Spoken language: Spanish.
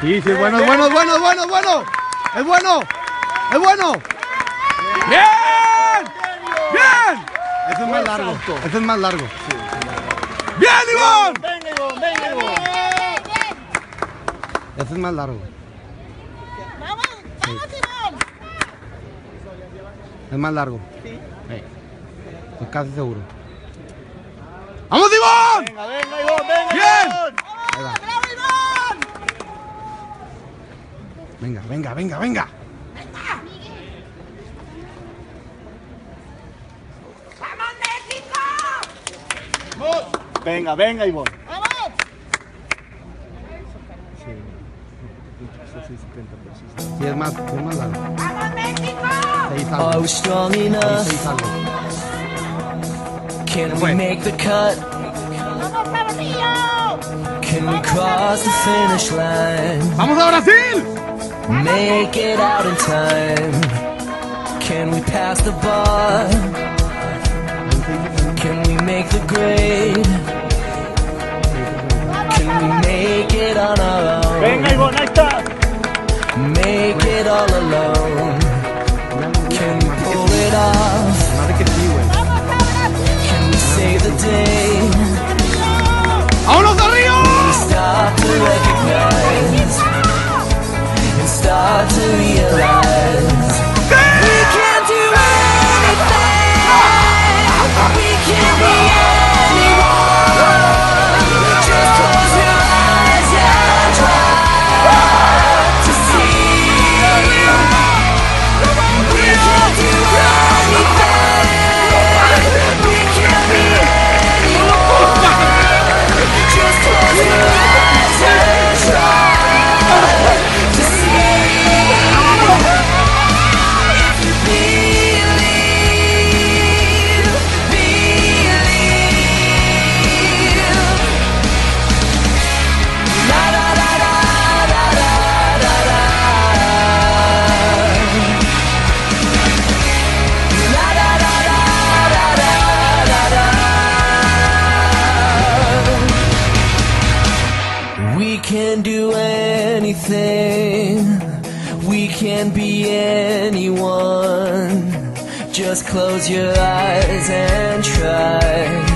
Sí, sí, es bueno, es bueno, es bueno, es bueno, es bueno. Es bueno. Es bueno. ¡Bien! ¡Bien! Ese es más largo. Ese es más largo. ¡Bien, Iván! Venga, Ivonne, venga, Ivonne. Ese es más largo. Vamos, vamos, Iván. Es más largo. Sí. Estoy casi seguro. ¡Vamos, Iván! Venga, venga, Ivonne, venga, Bien. Ahí va. ¡Bravo, Iván! Venga, venga, venga, venga. ¡Vamos, México! Venga, venga, Ivonne. ¡Vamos! Sí, es más, es más largo. ¡Vamos, México! Are we strong Ahí, enough? seis algo. Can we make the cut? ¡Vamos, Brasilio! Can we cross the finish line? ¡Vamos a Brasil! Make it out in time? Can we pass the bar? Can we make the grade? Can we make it on our own? Venga, Ivonne, ahí está. Make it all alone? Anything. We can be anyone. Just close your eyes and try